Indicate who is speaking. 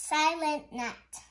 Speaker 1: Silent Night.